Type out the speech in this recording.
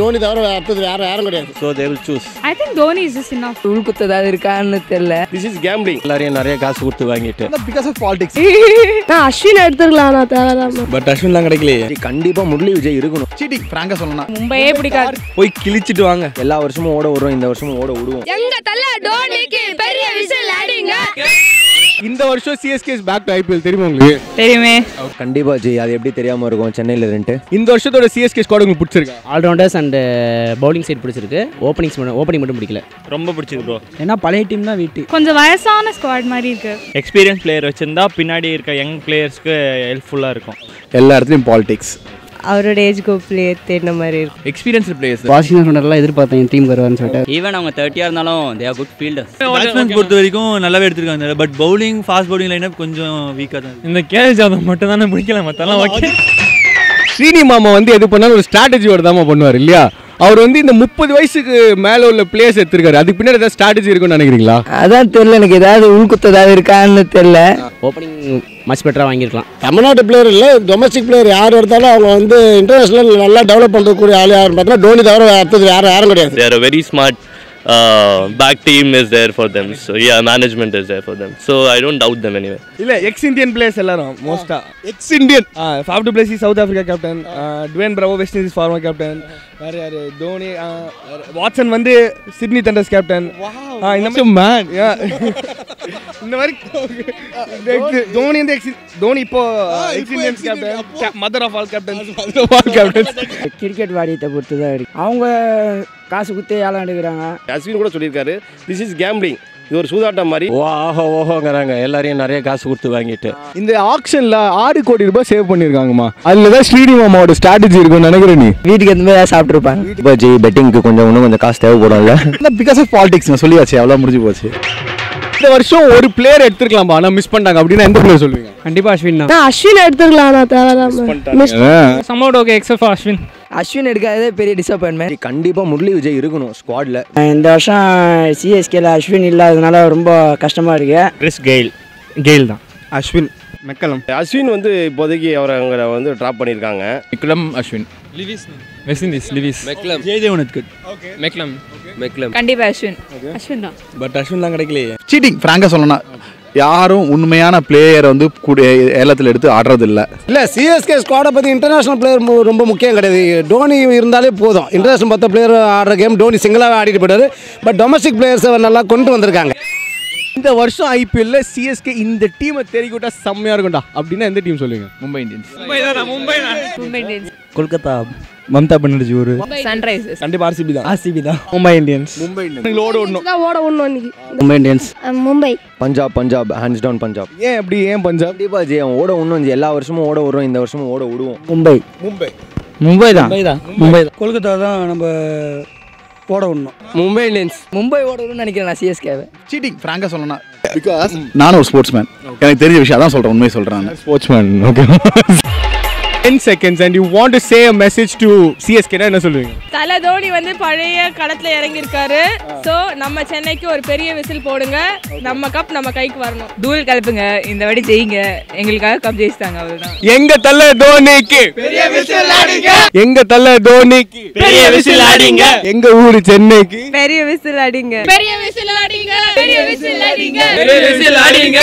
டோனி தவிர அடுத்தது யாரும் யாரும் கிடையாது. So they will choose I think Dhoni is just enough. உள் குத்ததாவது இருக்கான்னு தெரியல. திஸ் இஸ் கேம்பிளிங் எல்லாரையும் நிறைய காசு கொடுத்து வாங்கிட்டு. பிகாஸ் ஆஃப் பாலிடிக்ஸ் நான் அஸ்வின் எடுத்துக்கலாம் நான் தேவையில்லாம. பட் அஸ்வின்லாம் கிடைக்கலையே. கண்டிப்பா முரளி விஜய் இருக்கணும். சீட்டிங் ஃப்ராங்கா சொல்லணும்னா. மும்பையே பிடிக்காது. போய் கிழிச்சிட்டு வாங்க. எல்லா வருஷமும் ஓட விடுறோம் இந்த வருஷமும் ஓட விடுவோம் எங்க தல டோனிக்கு பெரிய விசில் அடிங்க இந்த வருஷம் CSK is back to IPL தெரியுமா உங்களுக்கு? தெரியுமே. கண்டிப்பா ஜெய் அது எப்படி தெரியாம இருக்கும்? சென்னையில இருந்துட்டு. இந்த வருஷத்தோட சிஎஸ்கே ஸ்குவாட் உங்களுக்கு பிடிச்சிருக்கா? ஆல்ரவுண்டர்ஸ் அண்ட் பவுலிங் சைட் பிடிச்சிருக்கு. ஓப்பனிங்ஸ் ஓப்பனிங் மட்டும் பிடிக்கல. ரொம்ப பிடிச்சது ப்ரோ ஏன்னா பழைய டீம் தான் வீட்டு. கொஞ்சம் வயசான ஸ்குவாட் மாதிரி இருக்கு. எக்ஸ்பீரியன்ஸ் பிளேயர் வச்சிருந்தா பின்னாடி இருக்க யங் பிளேயர்ஸ்க்கு ஹெல்ப்ஃபுல்லாக இருக்கும். எல்லா இடத்துலையும் பாலிடிக்ஸ் அவரோட ஏஜ் குரூப்லேயே தேடின மாதிரி இருக்கும். எக்ஸ்பீரியன்ஸ் பிளேயர்ஸ் வாஷிங்டன் சொன்னதெல்லாம் எதிர்பார்த்தேன் டீம் வருவான்னு சொல்லிட்டு. ஈவன் அவங்க தேர்ட்டியாக இருந்தாலும் they are good fielders batsman பொறுத்த வரைக்கும் நல்லாவே எடுத்திருக்காங்க but bowling fast bowling lineup கொஞ்சம் வீக்காக தான் இந்த கேஎல் ஜாதவ் மட்டும் தானே பிடிக்கல மற்றெல்லாம் ஓகே ஸ்ரீனி மாமா வந்து எது பண்ணாலும் ஒரு ஸ்ட்ராட்டஜியோட தான் பண்ணுவார் இல்லையா? அவர் வந்து இந்த முப்பது வயசுக்கு மேல உள்ள பிளேயர்ஸ் எடுத்திருக்காரு. அதுக்கு பின்னாடி ஏதாவது ஸ்ட்ராட்டஜி இருக்கும்னு நினைக்கிறீங்களா? அதான் தெரியல எனக்கு ஏதாவது உள் குத்ததாவது இருக்கான்னு தெரியல. ஓப்பனிங் மச் பெட்டராக வாங்கியிருக்கலாம். தமிழ்நாட்டு பிளேயர் இல்லை டொமஸ்டிக் பிளேயர் யார் எடுத்தாலும் அவங்க வந்து இன்டர்நேஷனல் நல்லா டெவலப் பண்ணுறக்கூடிய ஆள் யாருன்னு பார்த்தீங்கன்னா டோனி தவிர அடுத்தது யாரும் யாரும் கிடையாது. Very smart uh, back team is there for them. So yeah, management is there for them. So I don't doubt them anyway. இல்ல எக்ஸ் இந்தியன் பிளேயர்ஸ் எல்லாரும் மோஸ்டா ex Indian Faf du Plessis South Africa captain Dwayne Bravo West Indies former captain வேற யாரு? Dhoni Watson வந்து Sydney Thunders captain இந்த மாதிரி man இந்த மாதிரி தோனி வந்து எக்ஸ் தோனி இப்போ ex Indians captain mother of all captain mother of all captain cricket வாரியத்தை பொறுத்து தான் இருக்கு. அவங்க காசு குத்தே ஏலம் எடுக்கிறாங்க. அஸ்வின் கூட சொல்லியிருக்காரு திஸ் இஸ் கேம்பிளிங் இது ஒரு சூதாட்டம் மாதிரி. ஓ ஆஹோ ஓஹோங்கிறாங்க. எல்லாரையும் நிறைய காசு கொடுத்து வாங்கிட்டு. இந்த ஆக்ஷன்ல ஆறு கோடி ரூபாய் சேவ் பண்ணிருக்காங்கம்மா அதுல தான் ஸ்ரீனி மாமாவோட ஸ்ட்ராட்டஜி இருக்கும்னு நினைக்கிறேன் நீ. வீட்டுக்கு எந்த மாதிரி சாப்பிட்ருப்பாங்க இப்போ ஜெய் பெட்டிங்க்கு கொஞ்சம் இன்னும் கொஞ்சம் காசு தேவைப்படும்ல. பிகாஸ் ஆஃப் பாலிடிக்ஸ் நான் சொல்லியாச்சு அவ்வளோ முடிஞ்சு போச்சு. இந்த வருஷம் ஒரு பிளேயர் எடுத்துருக்கலாமா ஆனால் மிஸ் பண்ணிட்டாங்க அப்படின்னா எந்த பிளேயர் சொல்லுவீங்க? கண்டிப்பாக அஸ்வின் தான். நான் அஸ்வின் எடுத்துக்கலாம் நான் மிஸ் சம்மோட் ஓகே எக்ஸப்ட் அஸ்வின். அஸ்வின் எடுக்காததே பெரிய டிசப்பாயின்மெண்ட் கண்டிப்பா முரளி விஜய் இருக்கணும் ஸ்குவாட்ல இந்த வருஷம் சிஎஸ்கேல அஸ்வின் இல்லாததுனால ரொம்ப கஷ்டமா இருக்கு. கிறிஸ் கெயில் கெயில் தான். அஸ்வின். மெக்கலம். அஸ்வின் வந்து இப்போதைக்கு அவரை அவங்க வந்து ட்ராப் பண்ணியிருக்காங்க. Vikram Ashwin. West Indies Lewis. McCullum. Jaydev Unadkat McCullum. McCullum. கண்டிப்பா அஸ்வின். அஸ்வின் தான். பட் அஸ்வின்லாம் கிடைக்கலையே. சீட்டிங் ஃப்ராங்காக சொல்லணும்னா யாரும் உண்மையான பிளேயரை வந்து கூட ஏலத்தில் எடுத்து ஆடுறது இல்லை இல்லை சிஎஸ்கே ஸ்குவாடை பற்றி இன்டர்நேஷனல் பிளேயர் ரொம்ப முக்கியம் கிடையாது. டோனி இருந்தாலே போதும். இன்டர்நேஷனல் மற்ற பிளேயர் ஆடுற கேம் டோனி சிங்கிளாகவே ஆடிட்டு போயிட்டாரு. பட் டொமஸ்டிக் பிளேயர்ஸை நல்லா கொண்டு வந்திருக்காங்க. இந்த வருஷம் ஐபிஎல்ல சிஎஸ்கே இந்த டீமை தெரிவிட்டா செம்மையா இருக்கும்டா. அப்படின்னா எந்த டீம் சொல்லுவீங்க? மும்பை இந்தியன்ஸ். மும்பை இந்தியன்ஸ். கொல்கத்தா மம்தா பானர்ஜி ஒரு சன்ரைசர்ஸ் கண்டிப்பா ஆர்சிபி தான். ஆர்சிபி தான். மும்பை இந்தியன்ஸ். மும்பை இந்தியன்ஸ். ஓட ஓடணும் தான் ஓட ஒன்று இன்னைக்கு. Mumbai Indians. Mumbai. Punjab Punjab hands down Punjab. ஏன் அப்படி ஏன் பஞ்சாப்? கண்டிப்பா ஜெய் அவன் ஓட இன்னும் எல்லா வருஷமும் ஓட விடுறோம் இந்த வருஷமும் ஓட விடுவோம். மும்பை. மும்பை. மும்பை தான். மும்பை தான். மும்பை கொல்கத்தா தான் நம்ம போட விடணும். மும்பை இந்தியன்ஸ். மும்பை ஓடணும்னு நினைக்கிறேன் நான் சிஎஸ்கேவை சீட்டிங் ஃப்ராங்காக சொல்லணும்னா. பிகாஸ் நானும் ஒரு ஸ்போர்ட்ஸ் மேன் எனக்கு தெரிஞ்ச விஷயம் அதான் சொல்கிறேன் உண்மையை சொல்கிறேன் நான். Sportsman okay 10 seconds and you want to say a message to CSK னா என்ன சொல்லுவீங்க? தல தோனி வந்து பழைய களத்துல இறங்கி இருக்காரு சோ நம்ம சென்னைக்கு ஒரு பெரிய விசில் போடுங்க. நம்ம கப் நம்ம கைக்கு வரணும். தூள் கலப்புங்க. இந்த வாட்டி ஜெயிங்க. எங்களுக்காக கப் ஜெயிச்சிட்டாங்க அவ்வளவுதான். எங்க தல தோனிக்கு பெரிய விசில் ஆடிங்க. எங்க தல தோனிக்கு பெரிய விசில் ஆடிங்க. எங்க ஊரு சென்னைக்கு பெரிய விசில் அடிங்க பெரிய விசில் அடிங்க பெரிய விசில் அடிங்க பெரிய விசில் ஆடிங்க.